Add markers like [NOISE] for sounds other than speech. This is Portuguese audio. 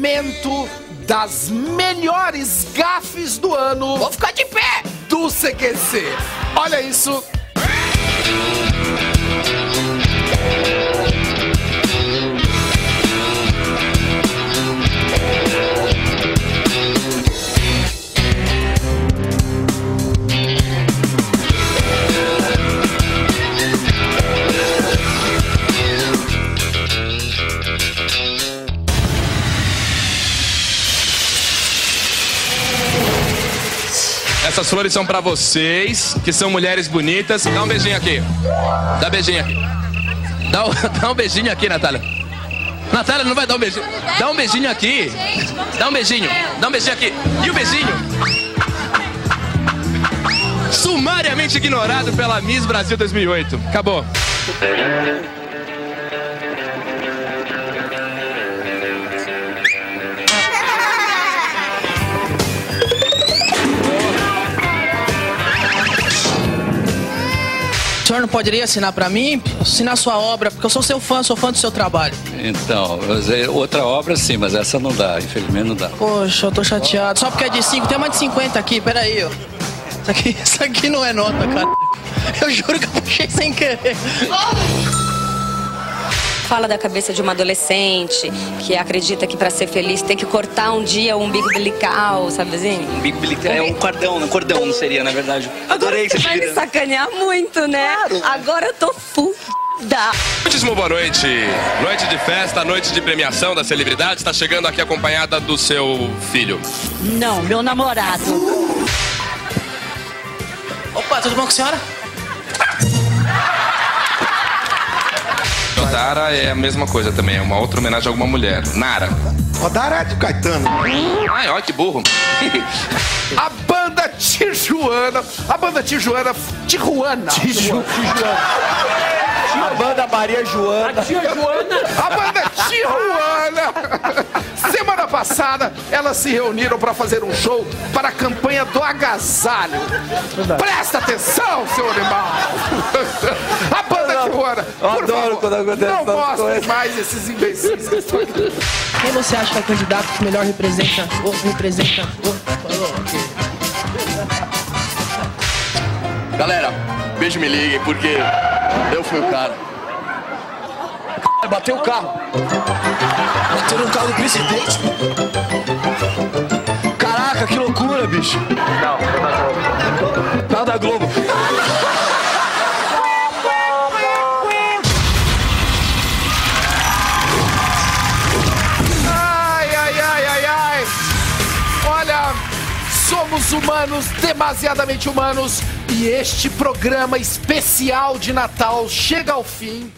momento das melhores gafes do ano. Vou ficar de pé! Do CQC. Olha isso. Essas flores são pra vocês, que são mulheres bonitas. Dá um beijinho aqui. Dá um beijinho aqui. Dá um, [LAUGHS] dá um beijinho aqui, Natália. Natália, não vai dar um beijinho. Dá um beijinho aqui. Dá um beijinho. Dá um beijinho aqui. E o beijinho? Sumariamente ignorado pela Miss Brasil 2008. Acabou. Senhor não poderia assinar pra mim? Assinar sua obra, porque eu sou seu fã, sou fã do seu trabalho. Então, é outra obra sim, mas essa não dá, infelizmente não dá. Poxa, eu tô chateado. Só porque é de 5, tem mais de 50 aqui, peraí, ó. Isso aqui, [LAUGHS] isso aqui não é nota, cara. Eu juro que eu puxei sem querer. Fala da cabeça de uma adolescente que acredita que pra ser feliz tem que cortar um dia o umbigo umbilical, sabe assim? Umbigo umbilical é um cordão, um cordão não seria, na verdade. Adorei esse Vai me sacanear muito, né? Agora eu tô fudida. Muitíssimo boa noite. Noite de festa, noite de premiação da celebridade. Está chegando aqui acompanhada do seu filho. Não, meu namorado. Opa, tudo bom com a senhora? Dara é a mesma coisa também, é uma outra homenagem a alguma mulher. Nara. Rodara de Caetano. Ai, olha que burro. [LAUGHS] A banda Tijuana. A banda Tijuana. Tijuana. Tiju. A banda Maria Joana. A banda Tijuana. Passada, elas se reuniram para fazer um show para a campanha do agasalho. Presta atenção, seu animal. [LAUGHS] A banda eu por adoro favor, quando acontece Não mostre mais esses imbecis que estão aqui. Quem você acha que é o candidato que melhor representa? Ou representa? Ou. Galera, beijo me liguem porque eu fui o cara. Bateu o carro. Bateu no carro do presidente. Caraca, que loucura, bicho. Não, Carro da Globo. Ai, ai, ai, ai, ai. Olha, somos humanos, demasiadamente humanos, e este programa especial de Natal chega ao fim.